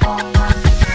Forma de